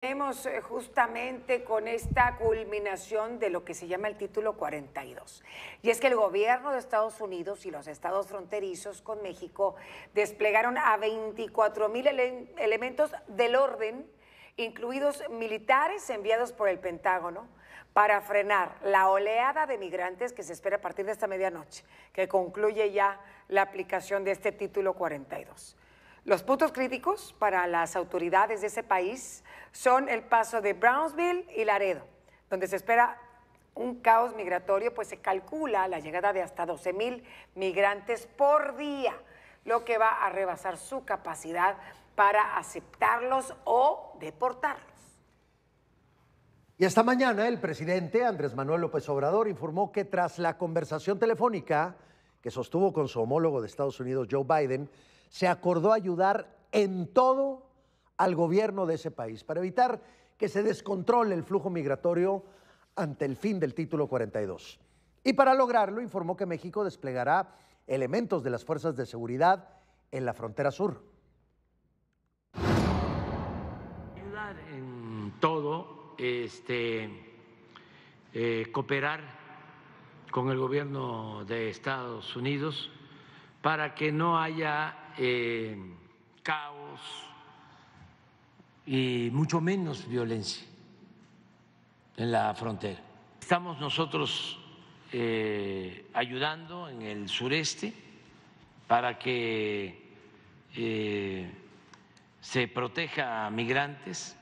Tenemos eh, justamente con esta culminación de lo que se llama el título 42. Y es que el gobierno de Estados Unidos y los estados fronterizos con México desplegaron a 24 mil elementos del orden, incluidos militares enviados por el Pentágono, para frenar la oleada de migrantes que se espera a partir de esta medianoche, que concluye ya la aplicación de este título 42. Los puntos críticos para las autoridades de ese país son el paso de Brownsville y Laredo, donde se espera un caos migratorio, pues se calcula la llegada de hasta 12 mil migrantes por día, lo que va a rebasar su capacidad para aceptarlos o deportarlos. Y esta mañana el presidente Andrés Manuel López Obrador informó que tras la conversación telefónica que sostuvo con su homólogo de Estados Unidos, Joe Biden, se acordó ayudar en todo al gobierno de ese país para evitar que se descontrole el flujo migratorio ante el fin del título 42. Y para lograrlo informó que México desplegará elementos de las fuerzas de seguridad en la frontera sur. Ayudar en todo, este, eh, cooperar con el gobierno de Estados Unidos para que no haya eh, caos y mucho menos violencia en la frontera. Estamos nosotros eh, ayudando en el sureste para que eh, se proteja a migrantes.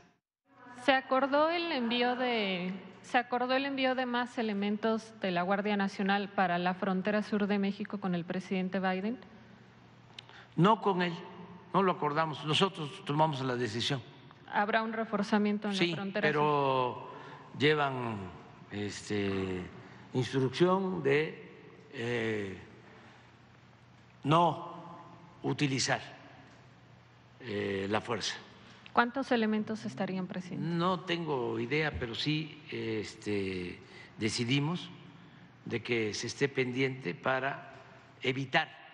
Se acordó el envío de se acordó el envío de más elementos de la Guardia Nacional para la frontera sur de México con el presidente Biden. No con él, no lo acordamos, nosotros tomamos la decisión. ¿Habrá un reforzamiento en la frontera? Pero llevan este, instrucción de eh, no utilizar eh, la fuerza. ¿Cuántos elementos estarían presentes? No tengo idea, pero sí este, decidimos de que se esté pendiente para evitar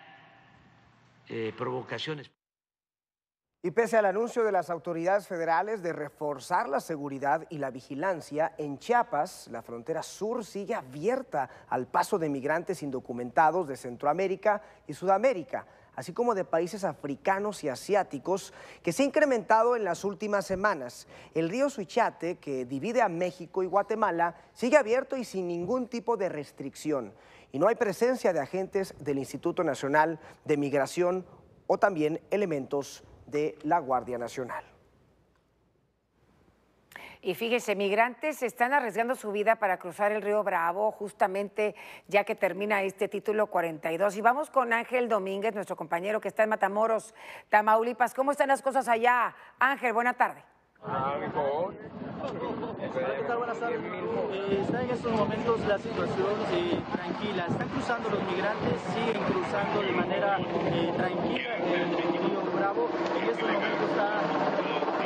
eh, provocaciones. Y pese al anuncio de las autoridades federales de reforzar la seguridad y la vigilancia, en Chiapas la frontera sur sigue abierta al paso de migrantes indocumentados de Centroamérica y Sudamérica, así como de países africanos y asiáticos, que se ha incrementado en las últimas semanas. El río Suichate, que divide a México y Guatemala, sigue abierto y sin ningún tipo de restricción y no hay presencia de agentes del Instituto Nacional de Migración o también elementos de la Guardia Nacional. Y fíjese, migrantes están arriesgando su vida para cruzar el río Bravo, justamente ya que termina este título 42. Y vamos con Ángel Domínguez, nuestro compañero que está en Matamoros, Tamaulipas. ¿Cómo están las cosas allá? Ángel, buena tarde. ¿qué tal? Buenas tardes. Eh, está en estos momentos la situación eh, tranquila. Están cruzando los migrantes, siguen cruzando de manera eh, tranquila el río Bravo. En estos momentos está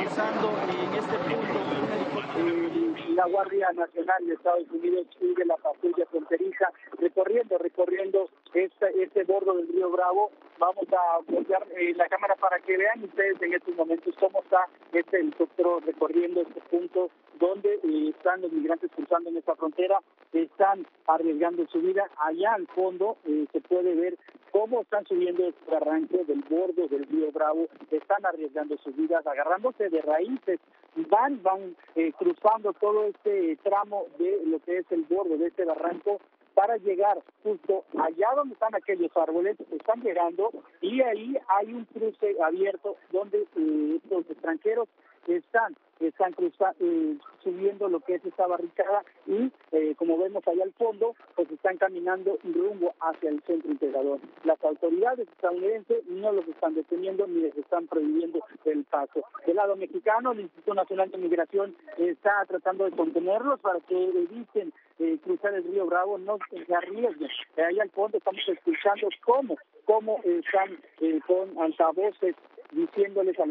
en este punto un helicóptero la Guardia Nacional de Estados Unidos sigue la patrulla fronteriza recorriendo, recorriendo este, este bordo del río Bravo. Vamos a voltear eh, la cámara para que vean ustedes en estos momentos cómo está este helicóptero recorriendo este punto donde eh, están los migrantes cruzando en esta frontera, están arriesgando su vida. Allá al fondo eh, se puede ver cómo están subiendo este arranque del borde del río Bravo, están arriesgando sus vidas, agarrándose de raíces, van, van cruzando todo este tramo de lo que es el borde de este barranco para llegar justo allá donde están aquellos árboles, están llegando y ahí hay un cruce abierto donde eh, los extranjeros están están eh, subiendo lo que es esta barricada y eh, como vemos allá al fondo pues están caminando rumbo hacia el centro integrador. Las autoridades estadounidenses no los están deteniendo ni les están prohibiendo el paso. Del lado mexicano el Instituto Nacional de Migración está tratando de contenerlos para que eviten eh, cruzar el río Bravo no se arriesguen. Ahí al fondo estamos escuchando cómo cómo están con altavoces diciéndoles a,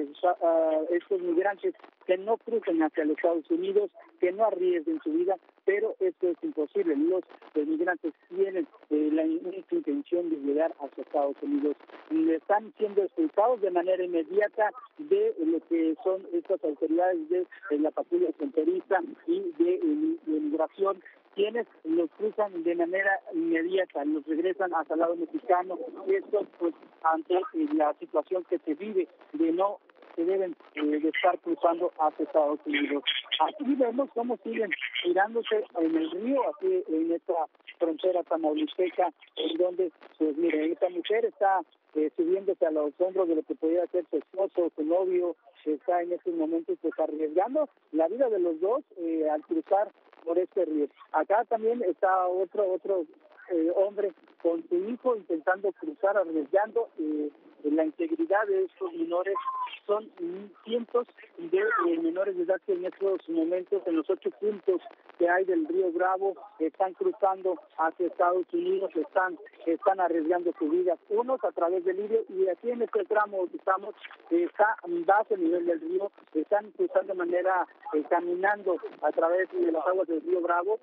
estos migrantes que no crucen hacia los Estados Unidos, que no arriesguen su vida, pero esto es imposible. Los, migrantes tienen eh, la intención de llegar hacia Estados Unidos. Están siendo expulsados de manera inmediata de lo que son estas autoridades de, la patrulla fronteriza y de, de inmigración quienes los cruzan de manera inmediata, los regresan hasta el lado mexicano. Esto, pues, ante eh, la situación que se vive de no se deben eh, de estar cruzando hacia Estados Unidos. Aquí vemos cómo siguen tirándose en el río, aquí en esta frontera tamaulipeca, en donde, pues mire, esta mujer está eh, subiéndose a los hombros de lo que podría ser su esposo, su novio, está en estos momentos pues arriesgando la vida de los dos al cruzar por este río. Acá también está otro otro eh, hombre con su hijo intentando cruzar, arriesgando eh, la integridad de estos menores. Son cientos de eh, menores de edad que en estos momentos, en los ocho puntos que hay del río Bravo, están cruzando hacia Estados Unidos, están están arriesgando su vida. Unos a través del río y aquí en este tramo estamos, está bajo el nivel del río, están cruzando de manera, caminando a través de las aguas del río Bravo,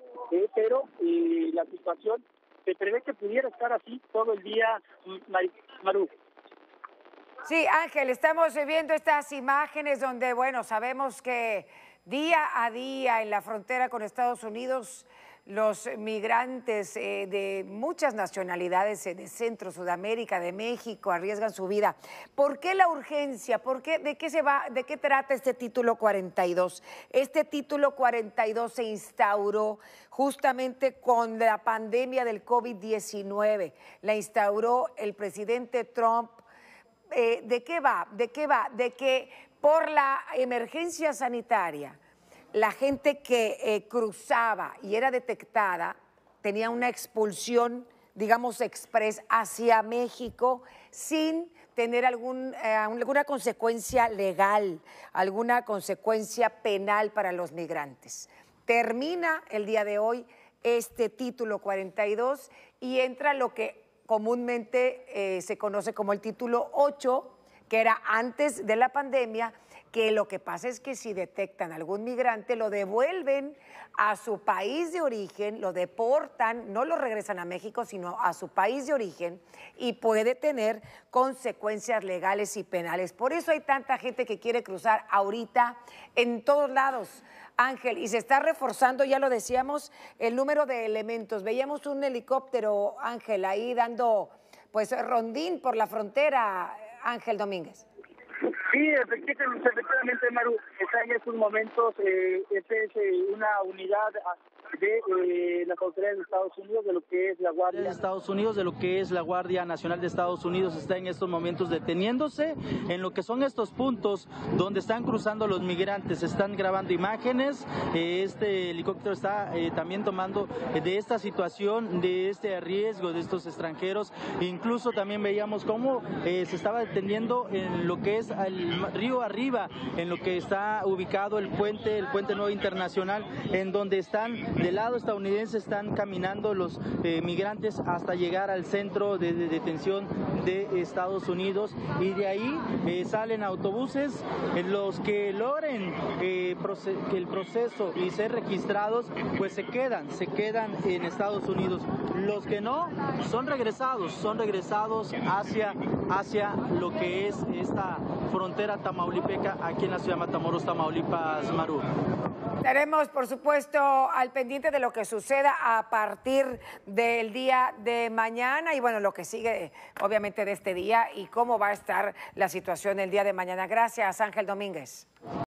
pero la situación se prevé que pudiera estar así todo el día, Maru. Sí, Ángel, estamos viendo estas imágenes donde, bueno, sabemos que día a día en la frontera con Estados Unidos los migrantes eh, de muchas nacionalidades eh, de Centro, Sudamérica, de México arriesgan su vida. ¿Por qué la urgencia? ¿Por qué, ¿De qué se va, de qué trata este título 42? Este título 42 se instauró justamente con la pandemia del COVID-19. La instauró el presidente Trump. Eh, ¿De qué va? ¿De qué va? De que por la emergencia sanitaria la gente que eh, cruzaba y era detectada tenía una expulsión, digamos, express hacia México sin tener eh, alguna consecuencia legal, alguna consecuencia penal para los migrantes. Termina el día de hoy este título 42 y entra lo que comúnmente eh, se conoce como el título 8, que era antes de la pandemia, que lo que pasa es que si detectan algún migrante, lo devuelven a su país de origen, lo deportan, no lo regresan a México, sino a su país de origen y puede tener consecuencias legales y penales. Por eso hay tanta gente que quiere cruzar ahorita en todos lados. Ángel, y se está reforzando, ya lo decíamos, el número de elementos. Veíamos un helicóptero, Ángel, ahí dando pues rondín por la frontera, Ángel Domínguez. Sí, efectivamente, Maru, está en estos momentos, eh, esta es eh, una unidad de eh, de Estados Unidos, de lo que es la Guardia. De Estados Unidos, de lo que es la Guardia Nacional de Estados Unidos, está en estos momentos deteniéndose en lo que son estos puntos donde están cruzando los migrantes, están grabando imágenes, eh, este helicóptero está eh, también tomando de esta situación, de este riesgo de estos extranjeros, incluso también veíamos cómo se estaba deteniendo en lo que es el río arriba, en lo que está ubicado el puente, el puente nuevo internacional, en donde están del lado estadounidense están caminando los eh, migrantes hasta llegar al centro de, detención de Estados Unidos y de ahí eh, salen autobuses en los que logren eh, el proceso y ser registrados pues se quedan, se quedan en Estados Unidos. Los que no son regresados, son regresados hacia, hacia lo que es esta frontera tamaulipeca aquí en la ciudad de Matamoros, Tamaulipas, Maru. Estaremos, por supuesto, al pendiente de lo que suceda a partir del día de mañana y, bueno, lo que sigue, obviamente, de este día y cómo va a estar la situación el día de mañana. Gracias, Ángel Domínguez.